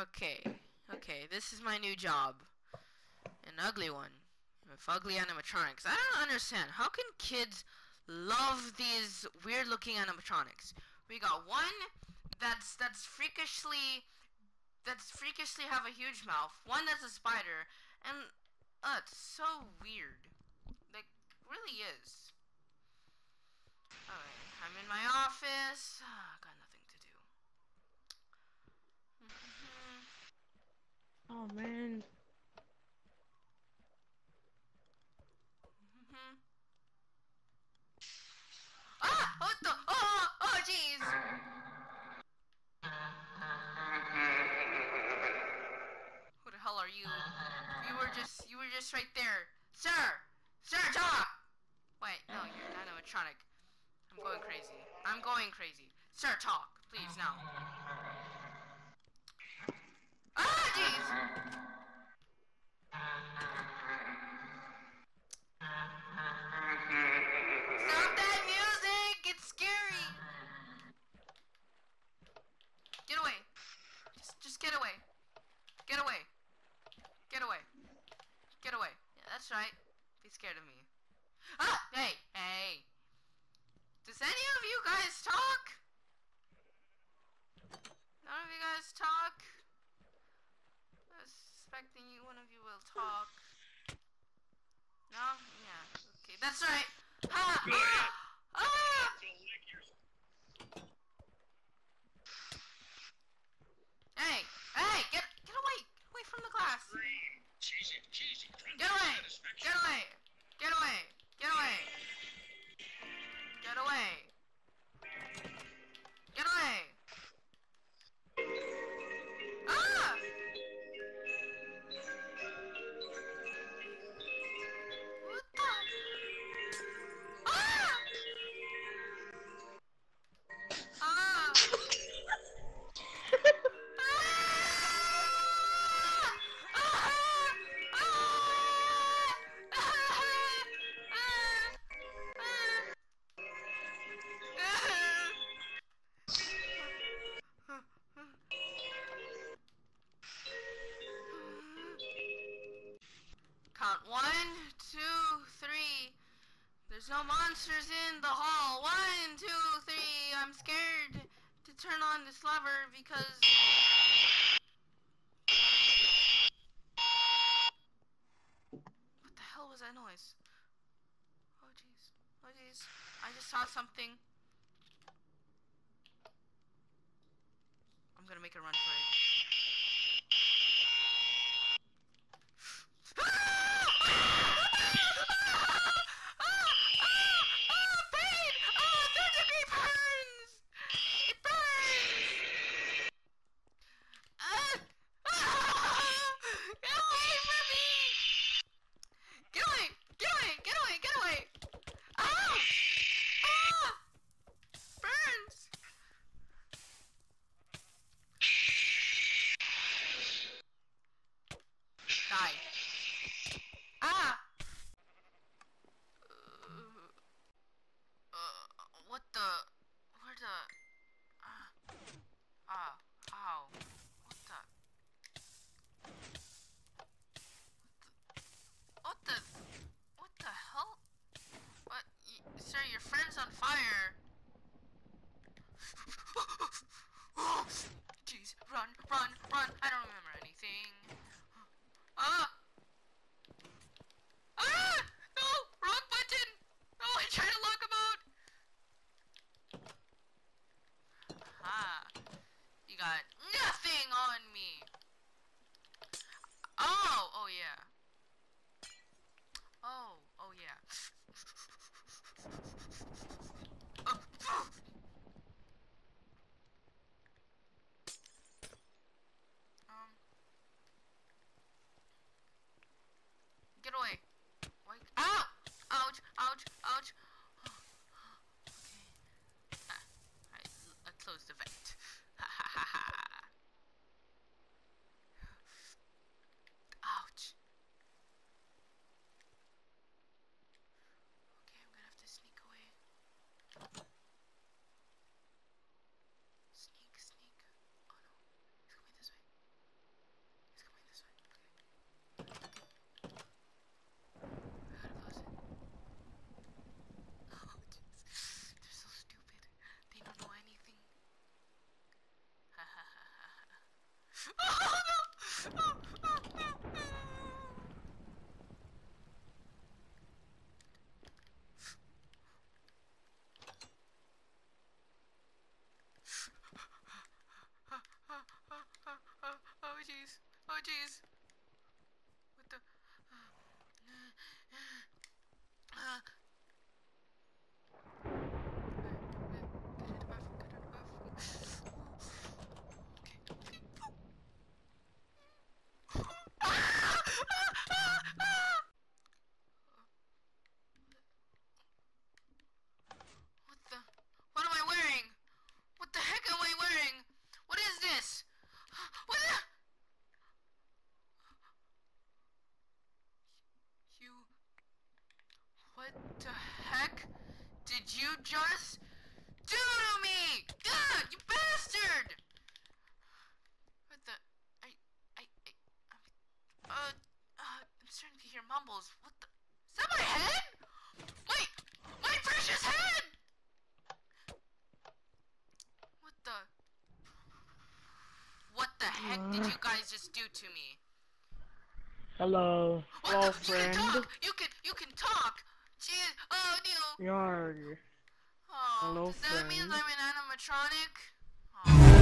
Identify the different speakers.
Speaker 1: Okay, okay, this is my new job. An ugly one. With ugly animatronics. I don't understand. How can kids love these weird looking animatronics? We got one that's that's freakishly that's freakishly have a huge mouth, one that's a spider, and uh, it's so weird. Like, really is. Alright, I'm in my office. Ah, got nothing to do.
Speaker 2: Oh man.
Speaker 1: Mhm. Ah! What the? Oh! Oh! Jeez! Who the hell are you? You were just you were just right there, sir. Sir, talk. Wait, no, you're an animatronic. I'm going crazy. I'm going crazy. Sir, talk, please now. Ah, jeez. Stop that music! It's scary! Get away! Just, just get away! Get away! Get away! Get away! Yeah, that's right. Be scared of me. Ah! Hey! Hey! Does any of you guys talk? None of you guys talk? I was expecting you, one of you will talk. No? Yeah. Okay, that's right. Ha! Ah! There's no monsters in the hall. One, two, three. I'm scared to turn on this lever because. What the hell was that noise? Oh jeez. Oh jeez. I just saw something. I'm gonna make a run for it. Pain! Oh, third degree burns! It burns! Ah! Ah! Get away from me! Get away! Get away! Get away! Get away! Ow! Ah! Burns! Die. Ah! Uh, uh, what the? Where the? Ah! Ah! Ow! What the? What the? What the hell? What? Y sir, your friend's on fire. oh, jeez! Run! Run! Run! I don't remember anything. Ah! Ah! No! Wrong button! No, I tried to log him out! Ah. You got nothing on me! Oh! Oh, yeah. Oh, oh, yeah. Oh. Um. Get away. Why? Ow! Ouch! Ouch! Ouch! okay. Ah, I, I closed the vent. Ha ha ha ha. Ouch. Okay, I'm gonna have to sneak away. Sneak, sneak. Oh no. It's coming this way. Oh no! Oh, oh, oh, oh. Oh jeez. Oh jeez. What the? Uh, What the? What am I wearing? What the heck am I wearing? What is this? What the? You. What the heck did you just do to me? God, you bastard! What the? I. I. I. Uh. Uh. I'm starting to hear mumbles. What the? Is that my head? My. My precious head! What the? What the heck did you guys just do to me?
Speaker 2: Hello.
Speaker 1: What
Speaker 2: Hello,
Speaker 1: the? You can talk. You can. You can talk. Jeez. Oh no.
Speaker 2: Yarg. Hello,
Speaker 1: does that mean. I'm an animatronic? Oh.